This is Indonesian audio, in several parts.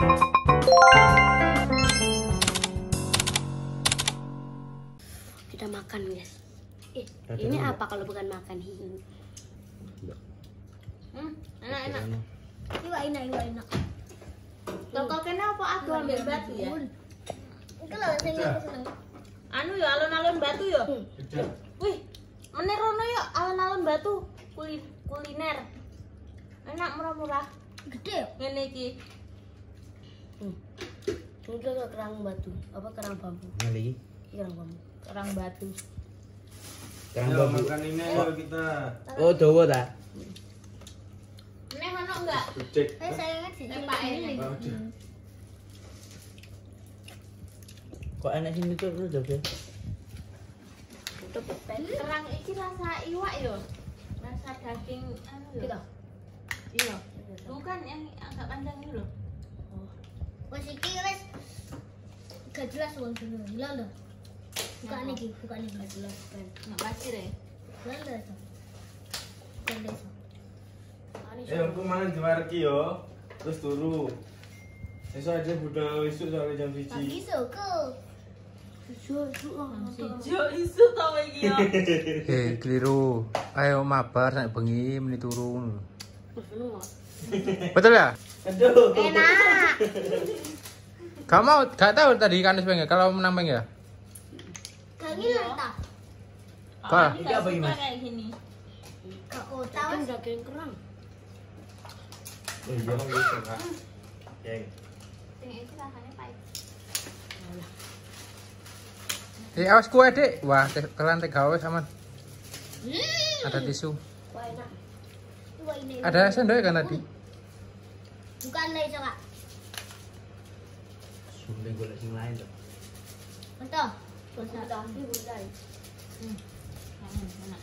Kita makan guys. Eh, ini apa kalau bukan makan hiu? Hmm, enak enak. Iwa enak, iwa enak. Lo kok kena apa aku ambil batu ya? Loh, sing aku seneng. Anu ya alun-alun batu ya. Kejap. Wih, menerono ya alun-alun batu Kuli- kuliner. Enak murah-murah. Gede ya? Ngene iki. Hmm. Ini tuh kerang batu, apa kerang bambu? Ngali. Ini kerang bambu. Orang batu. Kerang Ayo bambu. makan ini ayo kita. Oh, dawa ta? Meneh ono enggak? Cek. Eh, sayangnya di Eh, Pak, ini. Kok enak sini tuh lu Itu pepes. Kerang iki rasa iwak yo. Rasa daging anu yo. Kita. Iya. Bukan yang agak panjang itu loh. Wes iki wes gak jelas wong dulu. Hilang loh. Buka niki, buka niki. Gak jelas kan. Enggak pasir ya. Hilang itu. Hilang. Ani Eh, aku warki yo. Terus turu. Esok aja budal isuk sampai jam Pagi 1. suku. Jo isu tau iki yo. Eh, keliru. Ayo mabar sampai bengi meni turun. Betul ya? Aduh. Enak. Gak mau, gak tahu tadi kan pengen kalau menang pengen ya? Gak ngilang tak? Kak. Ini apa ini? Kayak gini. Daging kerang. Oh iya, bisa, Kak. Geng. Sing iki rasanya pahit. Eh, awas kue dek. Wah, te- telan tiga awas aman. Hmm. Ada tisu. Wah enak. Iwa ini. Ada sendok ya kan tadi? Bukan lah itu kak. Sudah golek sing lain tuh. Betul. Gurita, ini gurita. ya? Hmm, enak.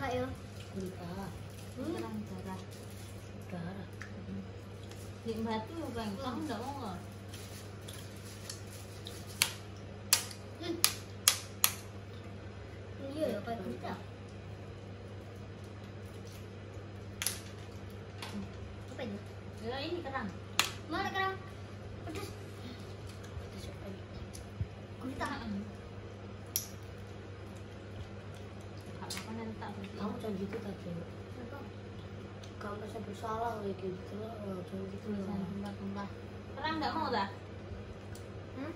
Kak yo. Gurita. Kerang darah. Darah. Di batu yo, Bang. Kamu enggak mau nggak? Hmm. Iya ya kayak kita. Apa itu? Ya ini kerang. Mana kerang? Pedas. Gurita. Heeh. Gak apa-apa nanti jangan gitu tadi. Apa? Kamu merasa bersalah kayak gitu. Oh, jangan gitu. Tulisan tumpah-tumpah. Kerang enggak mau dah? Hah?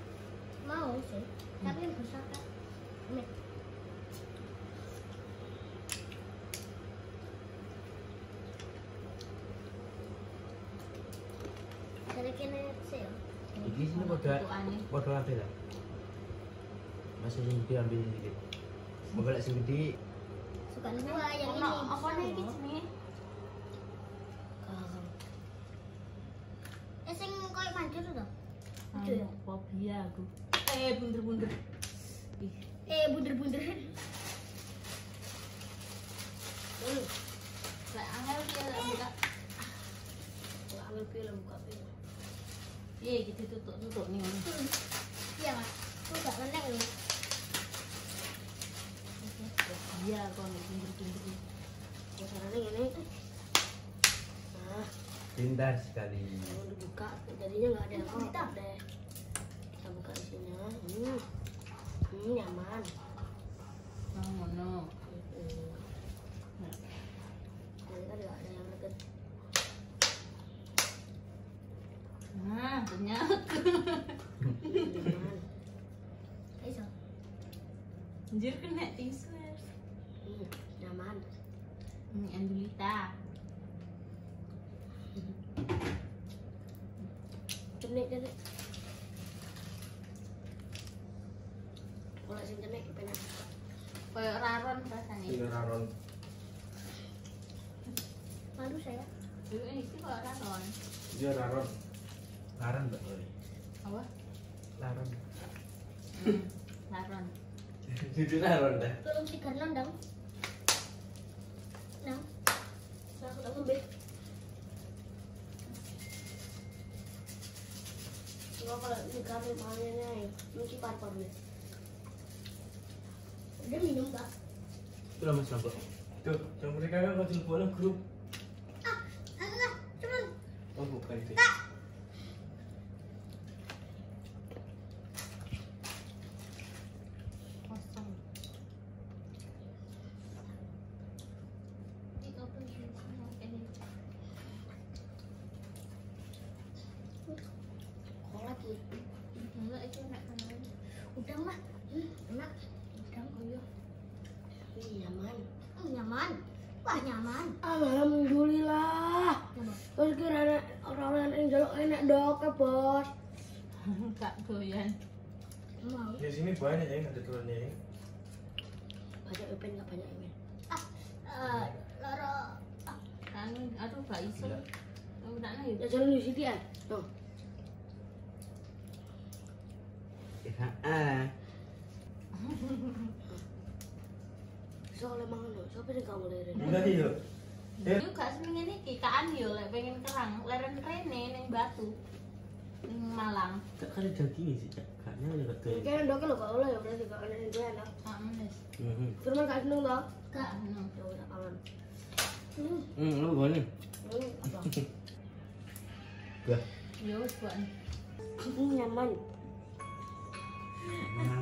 Mau sih. Tapi yang besar kan. Sih. ya? Iki sini Bentukannya. padha kabeh lah. Masih gede ambil gede. Mau golek sing dua yang ini. Apa nih iki jenenge? Eh sing koyo to. Ya? Fobia aku. Eh, bunder-bunder. Eh bunder-bunder. Hmm. lek angel dia lek buka. Film. Iya, gitu tutup-tutup nih. Iya mas. Aku gak menang loh. Iya, kok nih bunder-bunder. Masalahnya ini. Nah, Pintar sekali. kalau dibuka jadinya nggak ada yang deh. Kita buka isinya. Hmm. Hmm, nyaman. Oh, ngono. Hmm. Jadi kan nggak ada yang deket. Nah, banyak. Nyaman. Iso. Anjir kena tisu. Hmm, Andulita. Cenik cenik. Kalau sing cenik pengen. Kayak raron rasanya. Ini raron. Malu saya. Dulu ini sih kayak raron. Dia raron. Laran mbak Loli. Apa? Laran. Hmm, raron. Jadi raron dah. Tolong si Karnon dong. Nah. Aku ambil. Coba kalau nih, mungkin parpar nih. Udah minum kak. Itu lah mas Lombok. Tuh, yang mereka kan kecil bola grup. Ah, alah, cuman Oh bukan itu. Enggak itu enak kan. Udang mah. Hmm, enak. Udang koyo. Ini nyaman. Hmm, nyaman. Wah, nyaman. Alhamdulillah. Terus kira orang-orang yang jaluk enak dok ya bos. Enggak doyan. Mau. Di sini banyak ya ada telurnya ya. Banyak epen nggak banyak epen. Ah, eh, loro. Ah, Kan aduh gak iso. Iya. Udah nih. Ya jalan di sini ya. Tuh. Ah. Soalnya mangan loh. Siapa sih kamu dari? Udah iya. Eh, Yo gak seminggu ini kikaan yo lek pengen kerang, leren rene ning batu. Ning Malang. Kak kan daging sih, Kak. Kaknya ya kata. Kayaknya dok lo gak oleh ya berarti gak oleh itu enak. Tak menes. Firman kak seneng toh? Gak seneng. Ya udah aman. Hmm, lu? Hmm, apa? Gak. Yo buat. Ini nyaman. Yeah.